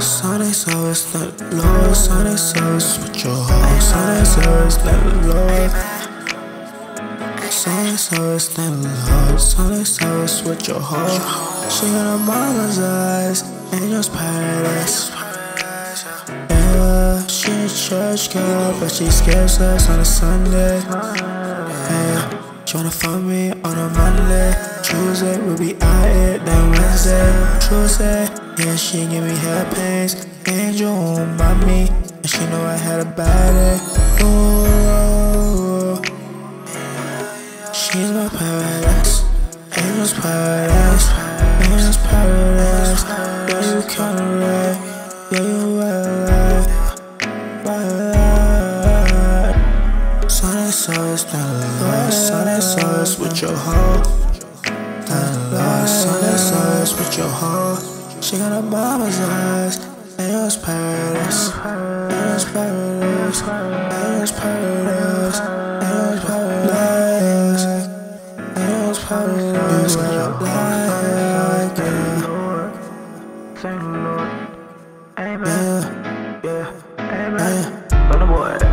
Sunday service, let it low. Sunday service with your heart. Sunday service, let it low. Sunday service. Sunday with your heart. She got a mama's eyes, angels paradise. Yeah, she a church girl, but she skips us on a Sunday. Yeah, tryna find me on a Monday. Tuesday, we'll be out it then Wednesday Tuesday, yeah, she give me head pains Angel on by me And she know I had a bad day Ooh, She's my paradise Angel's paradise Angel's paradise Yeah, you kinda right Yeah, you right, right, right Sunny sauce, love Sunny sauce with your hoe huh? She got a mama's eyes. Ayo's paradise. Ayo's paradise. Ayo's paradise. Ayo's paradise. Ayo's paradise. Ayo's paradise. Ayo's paradise. Ayo's paradise.